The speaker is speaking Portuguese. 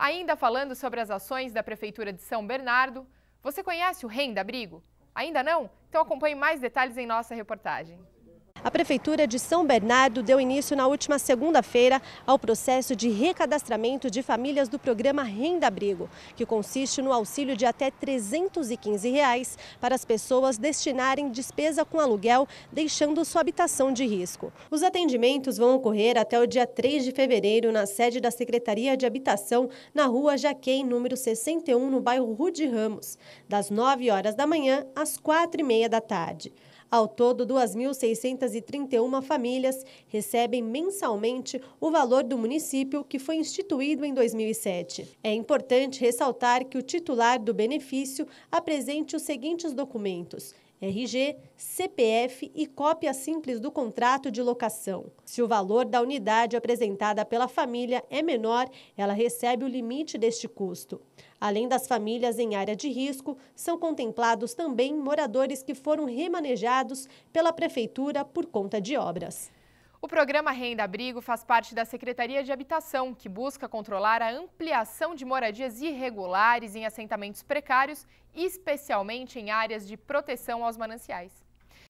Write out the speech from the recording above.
Ainda falando sobre as ações da Prefeitura de São Bernardo, você conhece o Renda Abrigo? Ainda não? Então acompanhe mais detalhes em nossa reportagem. A Prefeitura de São Bernardo deu início na última segunda-feira ao processo de recadastramento de famílias do programa Renda Abrigo, que consiste no auxílio de até 315 reais para as pessoas destinarem despesa com aluguel, deixando sua habitação de risco. Os atendimentos vão ocorrer até o dia 3 de fevereiro na sede da Secretaria de Habitação, na rua Jaquém, número 61, no bairro Rude Ramos, das 9 horas da manhã às 4 e meia da tarde. Ao todo, 2.631 famílias recebem mensalmente o valor do município que foi instituído em 2007. É importante ressaltar que o titular do benefício apresente os seguintes documentos: RG, CPF e cópia simples do contrato de locação. Se o valor da unidade apresentada pela família é menor, ela recebe o limite deste custo. Além das famílias em área de risco, são contemplados também moradores que foram remanejados pela Prefeitura por conta de obras. O programa Renda Abrigo faz parte da Secretaria de Habitação, que busca controlar a ampliação de moradias irregulares em assentamentos precários, especialmente em áreas de proteção aos mananciais.